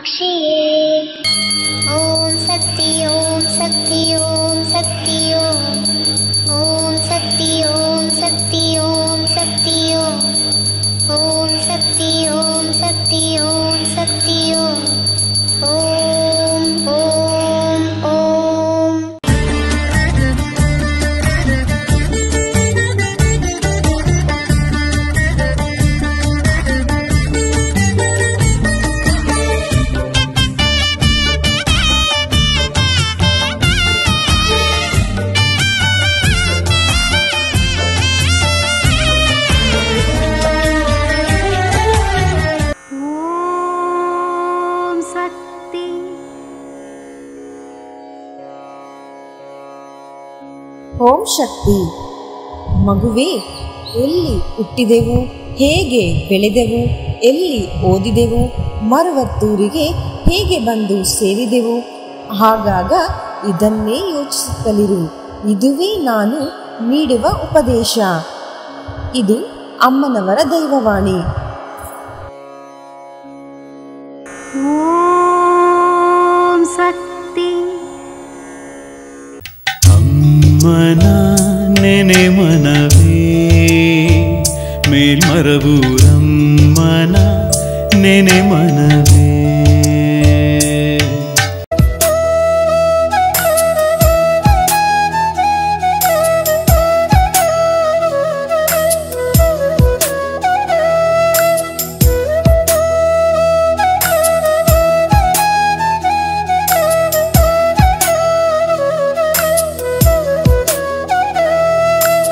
ॐ शक्ति ॐ शक्ति ॐ ಓಂ ಶಕ್ತಿ. ಮಗುವೇ, ಎಲ್ಲಿ ಹುಟ್ಟಿದೆವು? ಹೇಗೆ ಬೆಳೆದೆವು? ಎಲ್ಲಿ ಓದಿದೆವು? ಮರುವತ್ತೂರಿಗೆ ಹೇಗೆ ಬಂದು ಸೇರಿದೆವು? ಹಾಗಾಗ ಇದನ್ನೇ ಯೋಚಿಸುತ್ತಲಿರು. ಇದುವೇ ನಾನು ನೀಡುವ ಉಪದೇಶ. ಇದು ಅಮ್ಮನವರ ದೈವವಾಣಿ. ನೆನೆ ಮನವೇ ಮೇಲ್ಮರಬೂರಮ್ಮನ ನೆನೆ ಮನವೇ